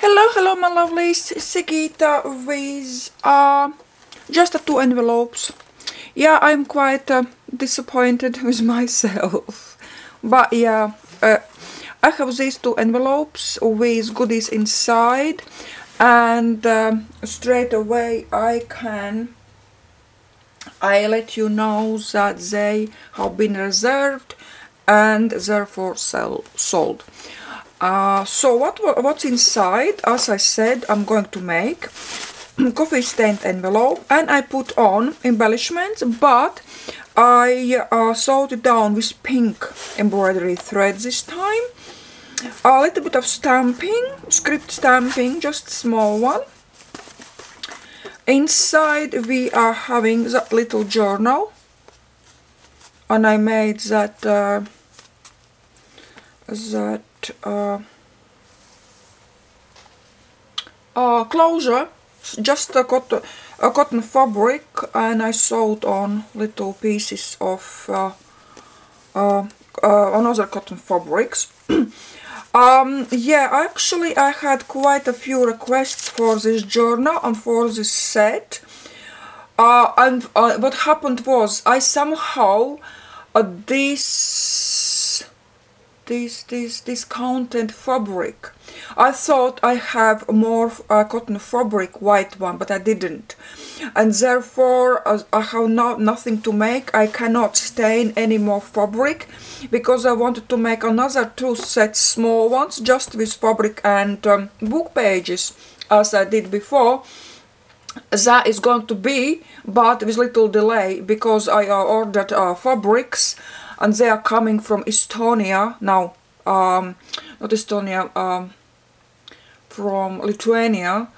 Hello, hello my lovelies, Sigita with uh, just uh, two envelopes. Yeah, I'm quite uh, disappointed with myself. But yeah, uh, I have these two envelopes with goodies inside and um, straight away I can I let you know that they have been reserved and therefore sell, sold. Uh, so what what's inside? As I said, I'm going to make coffee stained envelope and I put on embellishments, but I uh, sewed it down with pink embroidery thread this time. A little bit of stamping, script stamping, just small one. Inside we are having that little journal and I made that uh, that uh, uh, closure just a cotton, a cotton fabric and I sewed on little pieces of uh, uh, uh another cotton fabrics. Um, yeah actually I had quite a few requests for this journal and for this set. And what happened was I somehow this this this discounted fabric. I thought I have more uh, cotton fabric white one but I didn't. And therefore uh, I have no, nothing to make I cannot stain any more fabric because I wanted to make another two sets small ones just with fabric and um, book pages as I did before. That is going to be but with little delay because I ordered uh, fabrics and they are coming from Estonia now um, not Estonia um, from Lithuania.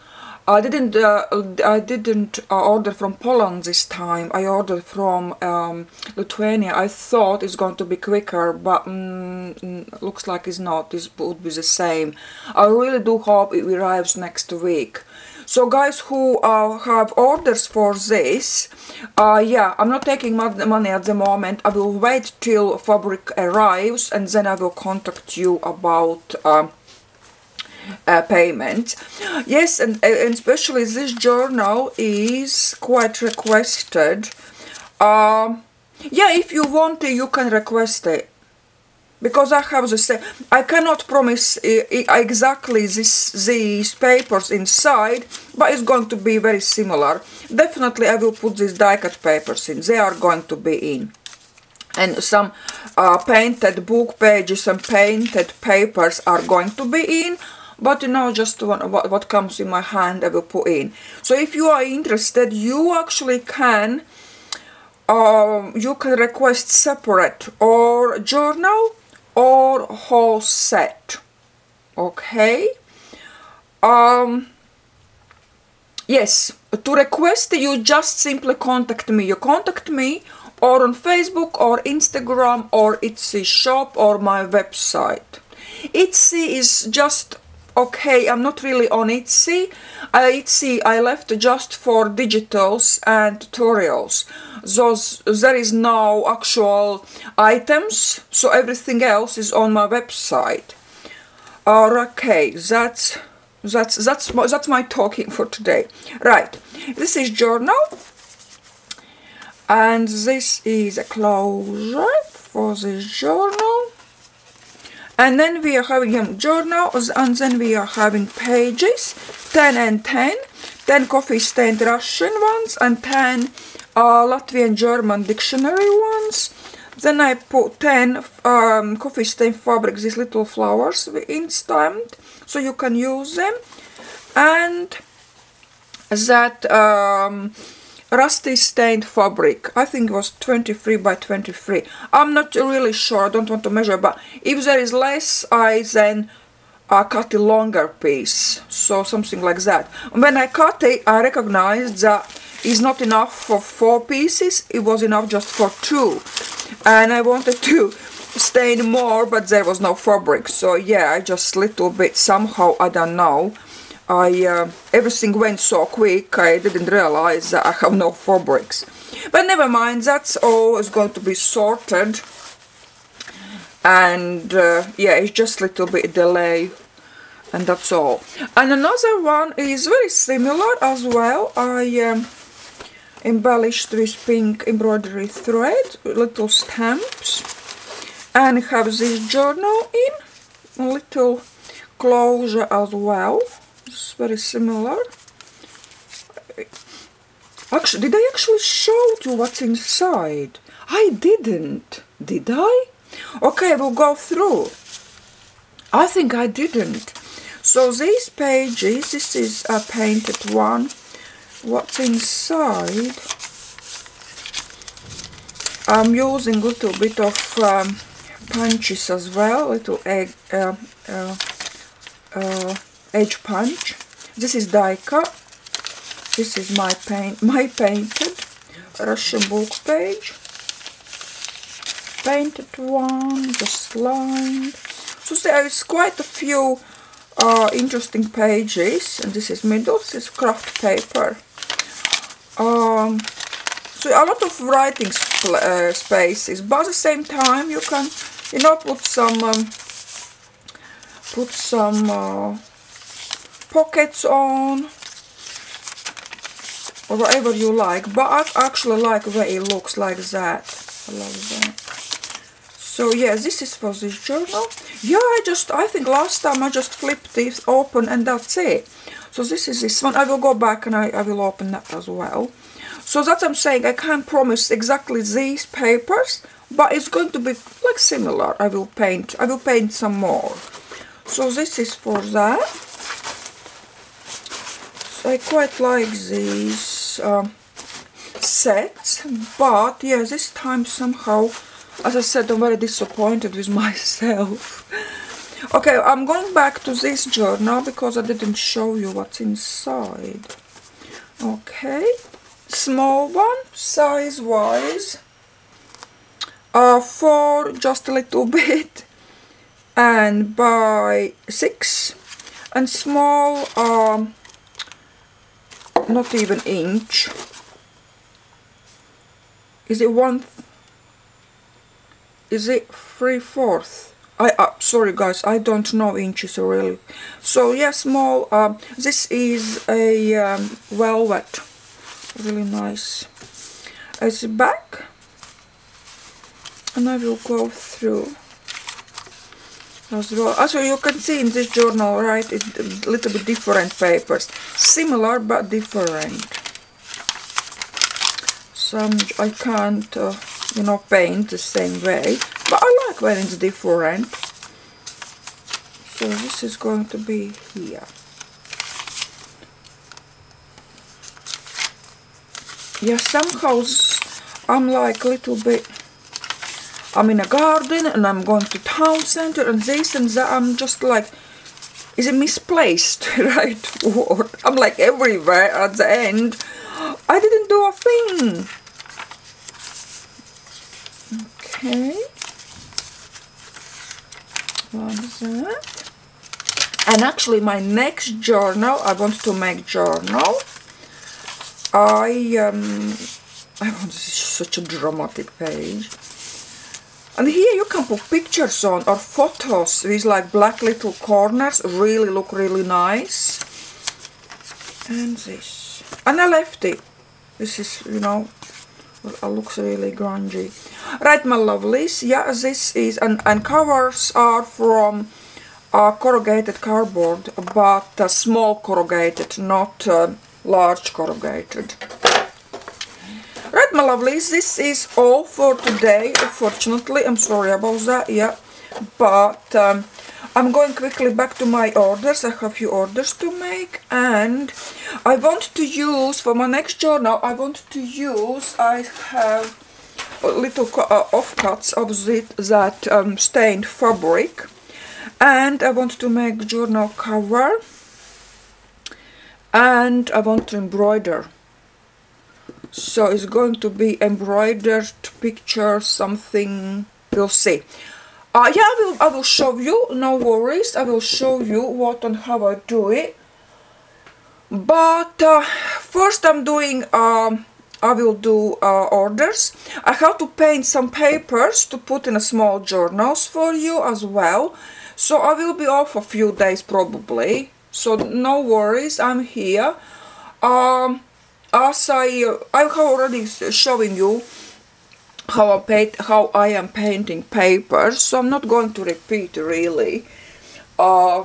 I didn't uh, I didn't uh, order from Poland this time. I ordered from um, Lithuania. I thought it's going to be quicker but mm, mm looks like it's not. This would be the same. I really do hope it arrives next week so guys who uh, have orders for this, uh, yeah, I'm not taking money at the moment. I will wait till fabric arrives and then I will contact you about uh, uh, payment. Yes, and, and especially this journal is quite requested. Uh, yeah, if you want it, you can request it because I have the same. I cannot promise exactly this these papers inside, but it's going to be very similar. Definitely I will put these die cut papers in. They are going to be in. And some uh, painted book pages and painted papers are going to be in. But you know, just what, what comes in my hand I will put in. So if you are interested, you actually can um, you can request separate or journal or whole set okay? Um yes to request you just simply contact me. You contact me or on facebook or instagram or etsy shop or my website. Etsy is just okay i'm not really on etsy. Etsy i left just for digitals and tutorials. Those there is no actual items so everything else is on my website. Okay that's that's that's that's my talking for today. Right this is journal. And this is a closure for this journal and then we are having journals and then we are having pages 10 and 10 10 coffee stained Russian ones and 10 uh, Latvian German dictionary ones. Then I put 10 um, coffee stain fabrics, these little flowers in stamped, so you can use them. And that um, rusty stained fabric, I think it was 23 by 23. I'm not really sure, I don't want to measure, but if there is less, I then uh, cut a longer piece, so something like that. When I cut it, I recognized that it's not enough for four pieces it was enough just for two. And I wanted to stain more but there was no fabric. So yeah I just little bit somehow I don't know I uh, everything went so quick I didn't realize that I have no fabrics but never mind that's all is going to be sorted. And uh, yeah it's just a little bit delay and that's all. And another one is very similar as well. I um, embellished with pink embroidery thread little stamps and have this journal in a little closure as well very similar. Actually did I actually show you what's inside? I didn't. Did I? Okay we'll go through. I think I didn't. So these pages this is a painted one. What's inside? I'm using a little bit of um, punches as well little egg uh, uh, uh, edge punch. This is cut this is my paint my painted Russian book page. Painted one just lined. So there is quite a few uh, interesting pages and this is middle this is craft paper. Um, so a lot of writing sp uh, spaces but at the same time you can you know put some um, put some uh, pockets on. Or whatever you like but I actually like the way it looks like that. I love that. So yeah this is for this journal. Oh. Yeah I just I think last time I just flipped it open and that's it. So this is this one. I will go back and I, I will open that as well. So that's I'm saying I can't promise exactly these papers but it's going to be like similar. I will paint I will paint some more. So this is for that I quite like these um, sets but yeah this time somehow as I said I'm very disappointed with myself. Okay I'm going back to this journal because I didn't show you what's inside. Okay small one size wise uh, for just a little bit and by six and small um, not even inch. Is it one is it three-fourth I uh, sorry guys I don't know inches really. So yeah small uh, this is a um, velvet. Really nice. As back? And I will go through well. Also you can see in this journal, right, a little bit different papers. Similar but different. Some I can't uh, you know, paint the same way. But I like when it's different. So this is going to be here. Yeah, somehow I'm like a little bit I'm in a garden and I'm going to town center and this and that I'm just like is it misplaced right word I'm like everywhere at the end I didn't do a thing Okay. What's that? And actually my next journal, I want to make journal. I, um, I want such a dramatic page. And here you can put pictures on or photos with like black little corners, really look really nice. And this. And I left it. This is, you know, looks really grungy. Right, my lovelies, yeah, this is, and, and covers are from uh, corrugated cardboard, but uh, small corrugated, not uh, large corrugated. Right, my lovelies, this is all for today, unfortunately, I'm sorry about that, yeah, but um, I'm going quickly back to my orders. I have few orders to make and I want to use, for my next journal, I want to use, I have little uh, offcuts of that um, stained fabric and I want to make journal cover and I want to embroider. So it's going to be embroidered picture, something, we'll see. Uh, yeah, I will, I will show you, no worries, I will show you what and how I do it. But uh, first I'm doing, uh, I will do uh, orders. I have to paint some papers to put in a small journals for you as well. so I will be off a few days probably so no worries I'm here um, as I I have already showing you how I paint how I am painting papers so I'm not going to repeat really. Uh,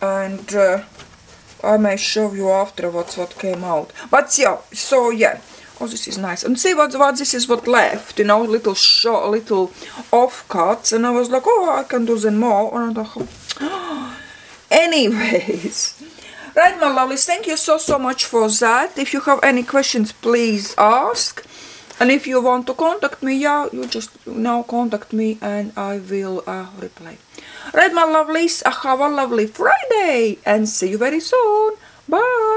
and uh, I may show you afterwards what came out. But yeah so yeah. Oh this is nice. And see what what this is what left you know little short little off cuts and I was like oh I can do them more and I thought anyways right my lovelies thank you so so much for that. If you have any questions please ask. And if you want to contact me yeah you just now contact me and I will uh, reply. Right my lovelies have a lovely Friday and see you very soon. Bye